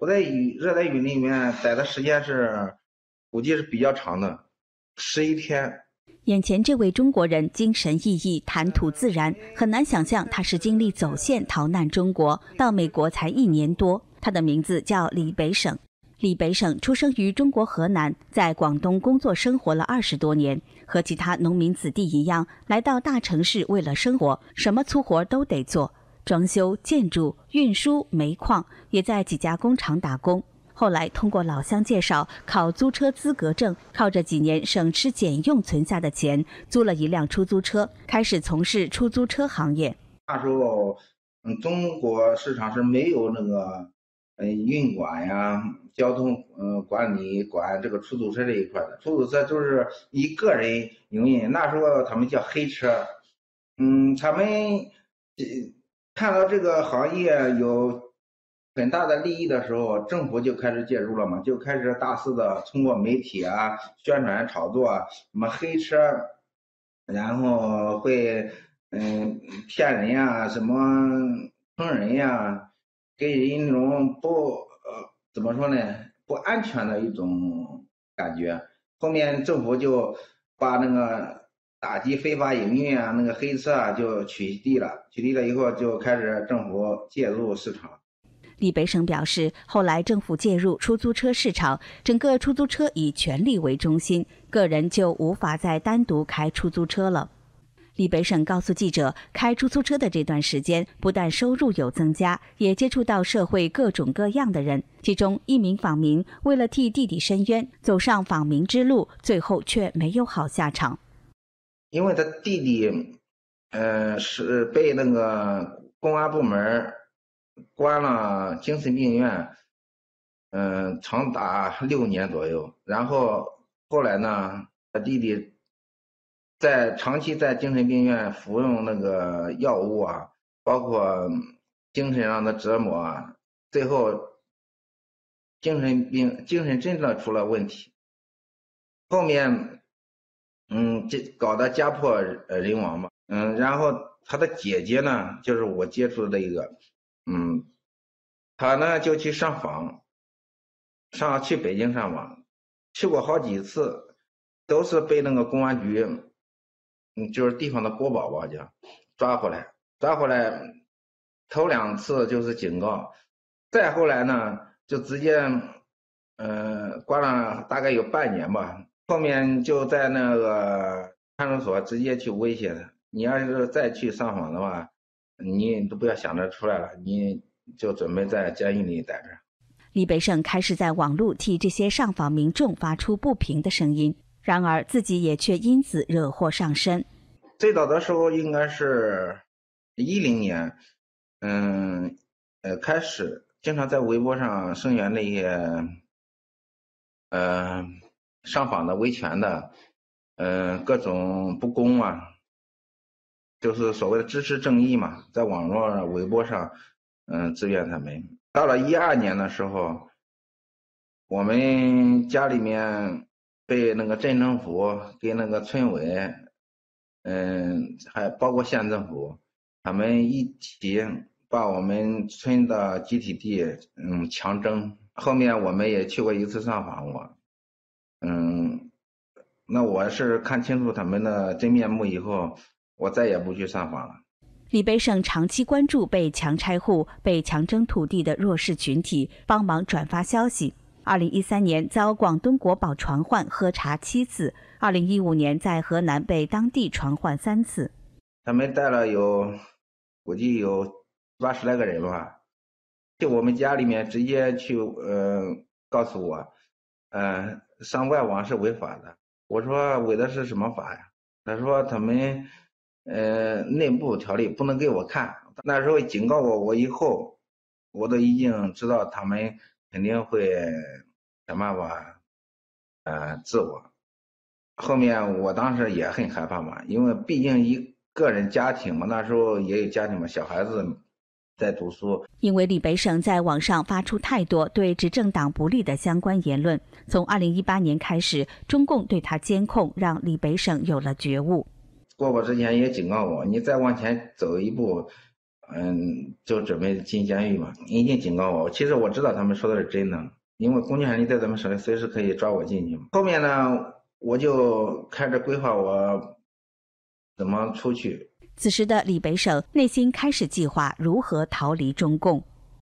我在雨热带雨林里面待的时间是，估计是比较长的，十一天。眼前这位中国人精神奕奕，谈吐自然，很难想象他是经历走线逃难中国，到美国才一年多。他的名字叫李北省。李北省出生于中国河南，在广东工作生活了二十多年。和其他农民子弟一样，来到大城市为了生活，什么粗活都得做，装修、建筑、运输、煤矿，也在几家工厂打工。后来通过老乡介绍，考租车资格证，靠着几年省吃俭用存下的钱，租了一辆出租车，开始从事出租车行业。那时候，嗯，中国市场是没有那个，嗯，运管呀。交通嗯管理管这个出租车这一块的，出租车就是以个人营运，那时候他们叫黑车，嗯，他们看到这个行业有很大的利益的时候，政府就开始介入了嘛，就开始大肆的通过媒体啊宣传炒作什么黑车，然后会嗯骗人呀，什么坑人呀，给人一种不呃。怎么说呢？不安全的一种感觉。后面政府就把那个打击非法营运啊，那个黑车啊就取缔了。取缔了以后，就开始政府介入市场。李北省表示，后来政府介入出租车市场，整个出租车以权力为中心，个人就无法再单独开出租车了。李北省告诉记者，开出租车的这段时间，不但收入有增加，也接触到社会各种各样的人。其中一名访民为了替弟弟申冤，走上访民之路，最后却没有好下场。因为他弟弟，呃，是被那个公安部门关了精神病院，嗯，长达六年左右。然后后来呢，他弟弟。在长期在精神病院服用那个药物啊，包括精神上的折磨啊，最后精神病精神真的出了问题。后面，嗯，这搞得家破人亡嘛，嗯，然后他的姐姐呢，就是我接触的一个，嗯，他呢就去上访，上去北京上访，去过好几次，都是被那个公安局。嗯，就是地方的国宝吧，就抓回来，抓回来，头两次就是警告，再后来呢，就直接，呃，关了大概有半年吧。后面就在那个看守所直接去威胁他，你要是再去上访的话，你都不要想着出来了，你就准备在监狱里待着。李北胜开始在网络替这些上访民众发出不平的声音。然而，自己也却因此惹祸上身。最早的时候应该是一零年，嗯，呃，开始经常在微博上声援那些，呃，上访的维权的，嗯，各种不公啊，就是所谓的支持正义嘛，在网络上微博上，嗯，支援他们。到了一二年的时候，我们家里面。被那个镇政府跟那个村委，嗯，还包括县政府，他们一起把我们村的集体地，嗯，强征。后面我们也去过一次上访过，嗯，那我是看清楚他们的真面目以后，我再也不去上访了。李北胜长期关注被强拆户、被强征土地的弱势群体，帮忙转发消息。二零一三年遭广东国宝传唤喝茶七次，二零一五年在河南被当地传唤三次。他们带了有，估计有八十来个人吧，就我们家里面直接去，呃，告诉我，嗯，上外网是违法的。我说违的是什么法呀？他说他们，呃，内部条例不能给我看。那时候警告我我以后，我都已经知道他们。肯定会想办法，呃，治我。后面我当时也很害怕嘛，因为毕竟一个人家庭嘛，那时候也有家庭嘛，小孩子在读书。因为李北省在网上发出太多对执政党不利的相关言论，从二零一八年开始，中共对他监控，让李北省有了觉悟。过过之前也警告我，你再往前走一步，嗯，就准备进监狱嘛。一定警告我，其实我知道他们说的是真的，因为公权力在咱们省里随时可以抓我进去嘛。后面呢，我就开始规划我怎么出去，此时的李北省内心开始计划如何逃离中共。